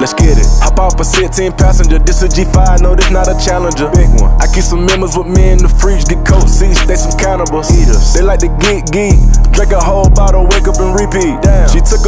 let's get it. Hop off a 16 passenger, this a G5, no, this not a challenger. Big one. I keep some members with me in the fridge, get coat seats, they some cannibals. Eaters. They like to get geek, drink a whole bottle, wake up and repeat. Damn. She took a